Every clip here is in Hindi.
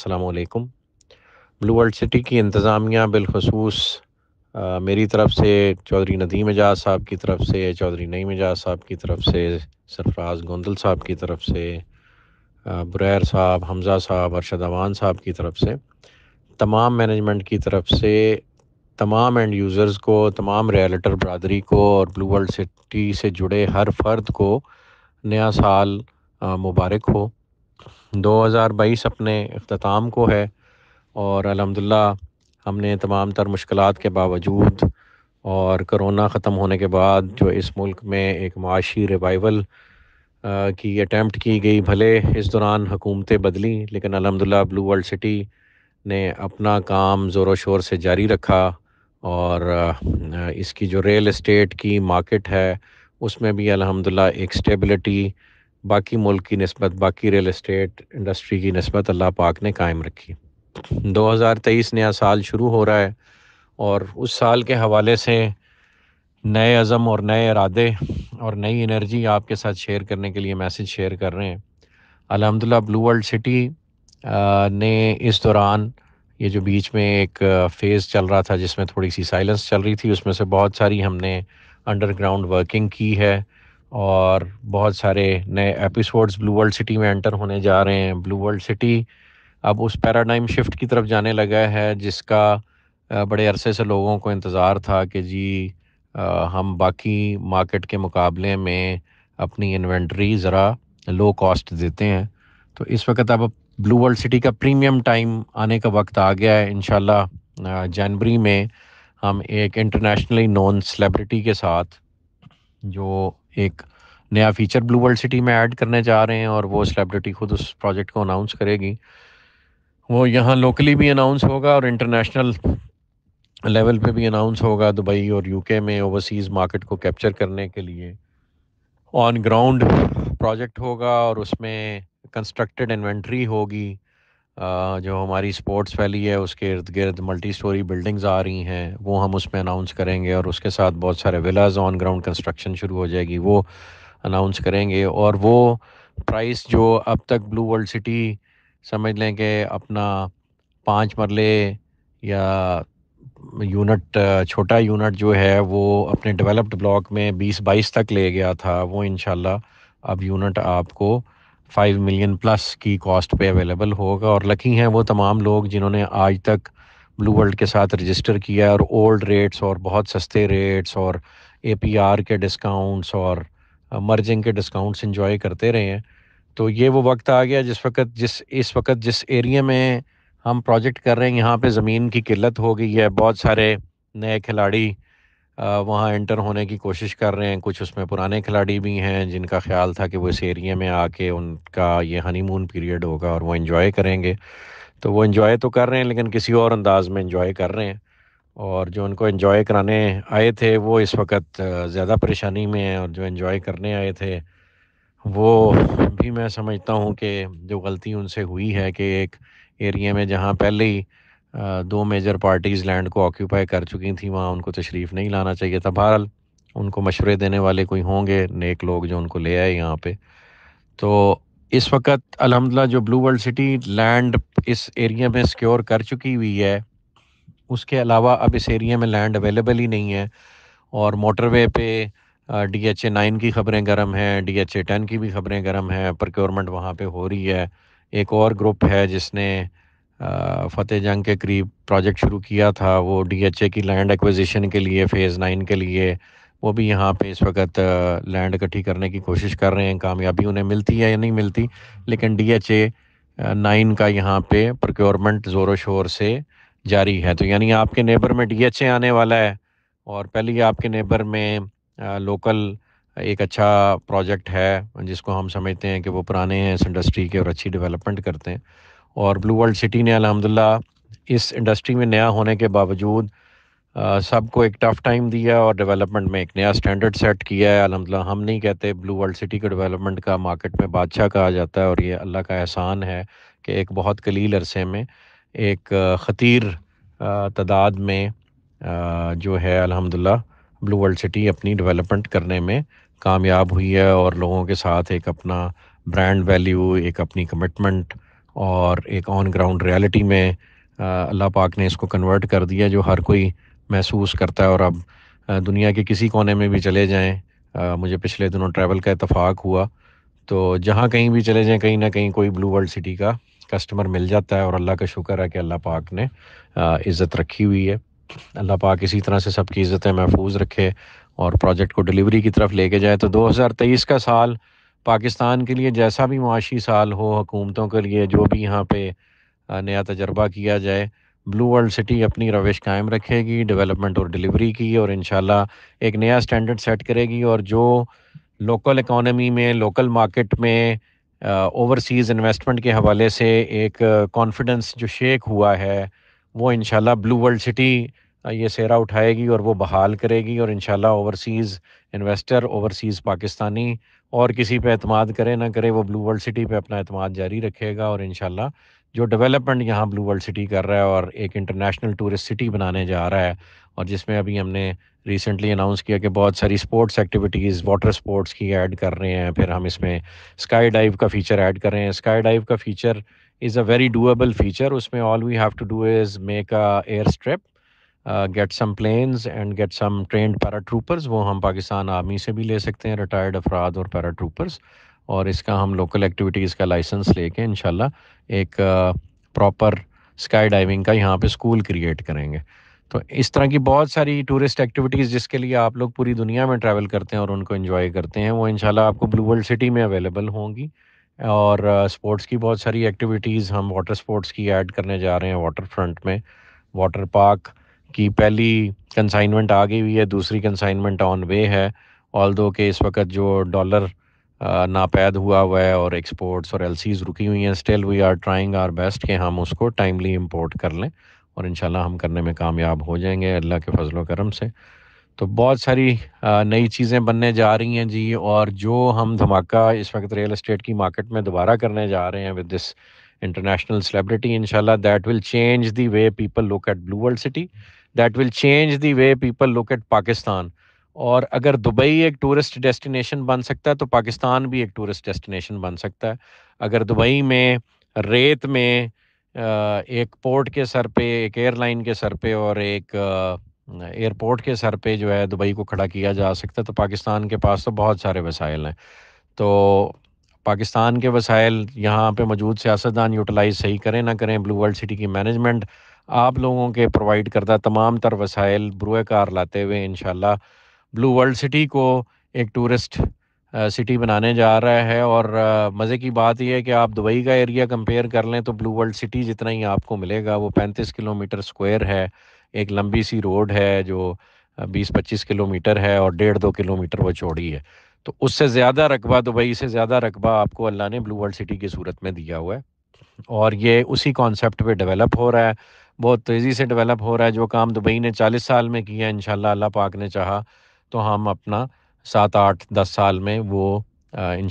असलकुम ब्लू वर्ल्ड सिटी की इंतज़ामिया बिलखसूस मेरी तरफ़ से चौधरी नदीम एजाज साहब की तरफ़ से, चौधरी नईम एजाज साहब की तरफ़ से, सरफराज गोंदल साहब की तरफ़ से बुरैर साहब, हमज़ा साहब, अरशद अवान साहब की तरफ़ से, तमाम मैनेजमेंट की तरफ़ से, तमाम एंड यूज़र्स को, तमाम रियल्टर बरदरी को और ब्लू वर्ल्ड सिटी से जुड़े हर फर्द को नया साल मुबारक हो। 2022 अपने अख्ताम को है और अलहमदिल्ला हमने तमाम तर मुश्किल के बावजूद और करोना ख़त्म होने के बाद जो इस मुल्क में एक माशी रिवाइवल की अटैम्प्ट की गई, भले इस दौरान हुकूमतें बदली, लेकिन अलहमदिल्ला ब्लू वर्ल्ड सिटी ने अपना काम ज़ोर शोर से जारी रखा और इसकी जो रियल इस्टेट की मार्केट है, उसमें भी अलहमदिल्ला एक स्टेबिलिटी बाकी मुल्क की नस्बत, बाकी रियल इस्टेट इंडस्ट्री की नस्बत अल्लाह पाक ने कायम रखी। 2023 नया साल शुरू हो रहा है और उस साल के हवाले से नए अज़म और नए इरादे और नई एनर्जी आपके साथ शेयर करने के लिए मैसेज शेयर कर रहे हैं। अलहमदिल्ला ब्लू वर्ल्ड सिटी ने इस दौरान ये जो बीच में एक फ़ेज़ चल रहा था जिसमें थोड़ी सी साइलेंस चल रही थी, उसमें से बहुत सारी हमने अंडरग्राउंड वर्किंग की है। और बहुत सारे नए एपिसोड्स ब्लू वर्ल्ड सिटी में एंटर होने जा रहे हैं। ब्लू वर्ल्ड सिटी अब उस पैराडाइम शिफ्ट की तरफ़ जाने लगा है, जिसका बड़े अरसे से लोगों को इंतज़ार था कि जी हम बाकी मार्केट के मुकाबले में अपनी इन्वेंट्री ज़रा लो कॉस्ट देते हैं। तो इस वक्त अब ब्लू वर्ल्ड सिटी का प्रीमियम टाइम आने का वक्त आ गया है। इन जनवरी में हम एक इंटरनेशनली नॉन सेलिब्रिटी के साथ जो एक नया फीचर ब्लू वर्ल्ड सिटी में ऐड करने जा रहे हैं और वो सेलिब्रिटी खुद उस प्रोजेक्ट को अनाउंस करेगी। वो यहाँ लोकली भी अनाउंस होगा और इंटरनेशनल लेवल पे भी अनाउंस होगा दुबई और यूके में ओवरसीज़ मार्केट को कैप्चर करने के लिए। ऑन ग्राउंड प्रोजेक्ट होगा और उसमें कंस्ट्रक्टेड इन्वेंट्री होगी। जो हमारी स्पोर्ट्स वैली है, उसके इर्द गिर्द मल्टी स्टोरी बिल्डिंग्स आ रही हैं, वो हम उसमें अनाउंस करेंगे और उसके साथ बहुत सारे विलाज ऑन ग्राउंड कंस्ट्रक्शन शुरू हो जाएगी, वो अनाउंस करेंगे और वो प्राइस जो अब तक ब्लू वर्ल्ड सिटी समझ लें कि अपना पाँच मरले या यूनिट छोटा यूनिट जो है, वो अपने डेवलप्ड ब्लॉक में बीस बाईस तक ले गया था, वो इन अब यूनिट आपको फाइव मिलियन प्लस की कॉस्ट पे अवेलेबल होगा और लकी हैं वो तमाम लोग जिन्होंने आज तक ब्लू वर्ल्ड के साथ रजिस्टर किया है और ओल्ड रेट्स और बहुत सस्ते रेट्स और एपीआर के डिस्काउंट्स और मर्जिंग के डिस्काउंट्स इंजॉय करते रहे हैं। तो ये वो वक्त आ गया जिस वक्त, जिस, इस वक्त, जिस एरिया में हम प्रोजेक्ट कर रहे हैं, यहाँ पे ज़मीन की किल्लत हो गई है, बहुत सारे नए खिलाड़ी वहाँ एंटर होने की कोशिश कर रहे हैं। कुछ उसमें पुराने खिलाड़ी भी हैं जिनका ख्याल था कि वो इस एरिए में आके उनका ये हनीमून पीरियड होगा और वो इन्जॉय करेंगे। तो वो इन्जॉय तो कर रहे हैं, लेकिन किसी और अंदाज में इन्जॉय कर रहे हैं। और जो उनको इन्जॉय कराने आए थे, वो इस वक्त ज़्यादा परेशानी में हैं और जो इन्जॉय करने आए थे, वो भी मैं समझता हूँ कि जो गलती उनसे हुई है कि एक एरिए में जहाँ पहले ही दो मेजर पार्टीज़ लैंड को ऑक्यूपाई कर चुकी थी, वहाँ उनको तशरीफ़ नहीं लाना चाहिए था। बहरहाल, उनको मशवरे देने वाले कोई होंगे, नेक लोग जो उनको ले आए यहाँ पे। तो इस वक्त अलहमदिल्ला जो ब्लू वर्ल्ड सिटी लैंड इस एरिया में सिक्योर कर चुकी हुई है, उसके अलावा अब इस एरिया में लैंड अवेलेबल ही नहीं है और मोटरवे पे डी एच ए नाइन की ख़बरें गर्म हैं डी एच ए टेन की भी ख़बरें गर्म हैं प्रोक्योरमेंट वहाँ पे हो रही है। एक और ग्रुप है जिसने फ़तेह जंग के करीब प्रोजेक्ट शुरू किया था, वो डी एच ए की लैंड एक्विजिशन के लिए फ़ेज़ नाइन के लिए, वो भी यहाँ पे इस वक्त लैंड इकट्ठी करने की कोशिश कर रहे हैं, कामयाबी उन्हें मिलती है या नहीं मिलती, लेकिन डी एच ए नाइन का यहाँ पे प्रोक्योरमेंट ज़ोर शोर से जारी है। तो यानी आपके नेबर में डी एच ए आने वाला है, और पहले आपके नेबर में लोकल एक अच्छा प्रोजेक्ट है, जिसको हम समझते हैं कि वो पुराने हैं, इस इंडस्ट्री के और अच्छी डेवलपमेंट करते हैं। और ब्लू वर्ल्ड सिटी ने अलहमदिल्ला इस इंडस्ट्री में नया होने के बावजूद सबको एक टफ़ टाइम दिया और डेवलपमेंट में एक नया स्टैंडर्ड सेट किया है। अलहमदिल्ला, हम नहीं कहते ब्लू वर्ल्ड सिटी के डेवलपमेंट का मार्केट में बादशाह कहा जाता है और ये अल्लाह का एहसान है कि एक बहुत कलील अरसे में एक ख़तीर तादाद में जो है अलहमदिल्ला ब्लू वर्ल्ड सिटी अपनी डेवलपमेंट करने में कामयाब हुई है और लोगों के साथ एक अपना ब्रांड वैल्यू एक अपनी कमिटमेंट और एक ऑन ग्राउंड रियलिटी में अल्लाह पाक ने इसको कन्वर्ट कर दिया जो हर कोई महसूस करता है। और अब दुनिया के किसी कोने में भी चले जाएँ मुझे पिछले दिनों ट्रैवल का इतफ़ाक़ हुआ। तो जहाँ कहीं भी चले जाएँ, कहीं ना कहीं कोई ब्लू वर्ल्ड सिटी का कस्टमर मिल जाता है और अल्लाह का शुक्र है कि अल्लाह पाक ने इज़्ज़त रखी हुई है। अल्लाह पाक इसी तरह से सबकी इज़्ज़तें महफूज रखे और प्रोजेक्ट को डिलीवरी की तरफ़ लेके जाए। तो 2023 का साल पाकिस्तान के लिए जैसा भी मुआशी साल हो, हुकूमतों के लिए जो भी यहाँ पे नया तजर्बा किया जाए ब्लू वर्ल्ड सिटी अपनी रविश कायम रखेगी डेवलपमेंट और डिलीवरी की और इन एक नया स्टैंडर्ड सेट करेगी और जो लोकल इकॉनमी में लोकल मार्केट में ओवरसीज़ इन्वेस्टमेंट के हवाले से एक कॉन्फिडेंस जो शेक हुआ है, वो इन ब्लू वर्ल्ड सिटी ये सेरा उठाएगी और वो बहाल करेगी और इन ओवरसीज़ इन्वेस्टर, ओवरसीज़ पाकिस्तानी और किसी पे अतमाद करे ना करे, वो ब्लू वर्ल्ड सिटी पे अपना अतमाद जारी रखेगा और इन जो डेवलपमेंट यहाँ ब्लू वर्ल्ड सिटी कर रहा है और एक इंटरनेशनल टूरिस्ट सिटी बनाने जा रहा है और जिसमें अभी हमने रिसेंटली अनाउंस किया कि बहुत सारी स्पोर्ट्स एक्टिविटीज़ वाटर स्पोर्ट्स की ऐड कर रहे हैं। फिर हम इसमें स्काई डाइव का फ़ीचर ऐड कर रहे हैं। स्काई डाइव का feature is a very doable feature उसमें all we have to do is make a airstrip get some planes and get some trained paratroopers वो हम पाकिस्तान आर्मी से भी ले सकते हैं रिटायर्ड अफराद और पैराट्रूपर्स और इसका हम लोकल एक्टिविटीज़ का लाइसेंस लेके इन एक प्रॉपर स्काई डाइविंग का यहाँ पे स्कूल क्रिएट करेंगे। तो इस तरह की बहुत सारी टूरिस्ट एक्टिविटीज़ जिसके लिए आप लोग पूरी दुनिया में ट्रैवल करते हैं और उनको इन्जॉय करते हैं, वो इंशाल्लाह आपको ब्लू वर्ल्ड सिटी में अवेलेबल होंगी। और स्पोर्ट्स की बहुत सारी एक्टिविटीज़ हम वाटर स्पोर्ट्स की ऐड करने जा रहे हैं वाटर फ्रंट में वाटर पार्क की पहली कंसाइनमेंट आ गई हुई है, दूसरी कंसाइनमेंट ऑन वे है ऑल दो के इस वक्त जो डॉलर नापैद हुआ हुआ है और एक्सपोर्ट्स और एलसीज रुकी हुई हैं still we are trying our best कि हम उसको टाइमली इंपोर्ट कर लें और इन हम करने में कामयाब हो जाएँगे अल्लाह के फजल करम से। तो बहुत सारी नई चीज़ें बनने जा रही हैं जी और जो हम धमाका इस वक्त रियल इस्टेट की मार्केट में दोबारा करने जा रहे हैं विद दिस इंटरनेशनल सेलिब्रिटी इनशाला that will change the way people look at Blue World City that will change the way people look at Pakistan और अगर दुबई एक टूरिस्ट डेस्टिनेशन बन सकता है तो पाकिस्तान भी एक टूरिस्ट डेस्टिनेशन बन सकता है। अगर दुबई में रेत में एक पोर्ट के सर पे, एक एयरलाइन के सर पे और एक एयरपोर्ट के सर पे जो है दुबई को खड़ा किया जा सकता है तो पाकिस्तान के पास तो बहुत सारे वसाइल हैं। तो पाकिस्तान के वसाइल यहाँ पे मौजूद सियासतदान यूटिलाइज सही करें ना करें ब्लू वर्ल्ड सिटी की मैनेजमेंट आप लोगों के प्रोवाइड करदा तमाम तर वसाइल ब्रुए कार लाते हुए इन ब्लू वर्ल्ड सिटी को एक टूरिस्ट सिटी बनाने जा रहा है और मज़े की बात यह है कि आप दुबई का एरिया कंपेयर कर लें तो ब्लू वर्ल्ड सिटी जितना ही आपको मिलेगा, वो पैंतीस किलोमीटर स्क्वायर है, एक लंबी सी रोड है जो बीस पच्चीस किलोमीटर है और डेढ़ दो किलोमीटर वो चौड़ी है। तो उससे ज़्यादा रकबा, दुबई से ज़्यादा रकबा आपको अल्लाह ने ब्लू वर्ल्ड सिटी की सूरत में दिया हुआ है। और ये उसी कॉन्सेप्ट डेवलप हो रहा है। बहुत तेज़ी से डेवलप हो रहा है, जो काम दुबई ने चालीस साल में किया इन अल्लाह पाक ने चाहा तो हम अपना सात, आठ, दस साल में वो इन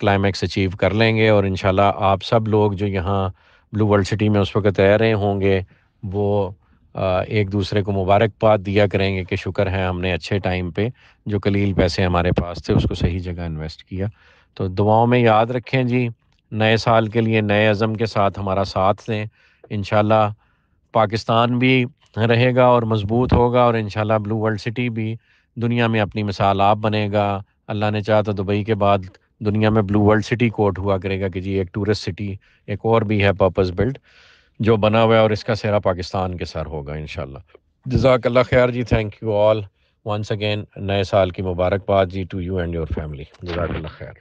क्लाइमैक्स अचीव कर लेंगे और इन आप सब लोग जो यहाँ ब्लू वर्ल्ड सिटी में उस वक्त रह रहे होंगे, वो एक दूसरे को मुबारकबाद दिया करेंगे कि शुक्र है हमने अच्छे टाइम पे जो कलील पैसे हमारे पास थे, उसको सही जगह इन्वेस्ट किया। तो दुआओं में याद रखें जी, नए साल के लिए, नए अज़म के साथ हमारा साथ दें इन पाकिस्तान भी रहेगा और मज़बूत होगा और इन ब्लू वर्ल्ड सिटी भी दुनिया में अपनी मिसाल आप बनेगा। अल्लाह ने चाहा तो दुबई के बाद दुनिया में ब्लू वर्ल्ड सिटी कोट हुआ करेगा कि जी, एक टूरिस्ट सिटी एक और भी है पर्पस बिल्ड जो बना हुआ है और इसका सेरा पाकिस्तान के सर होगा इन जजाकल्ला खैर जी thank you all once again नए साल की मुबारकबाद जी to you and your family जजाकल्ला खैर।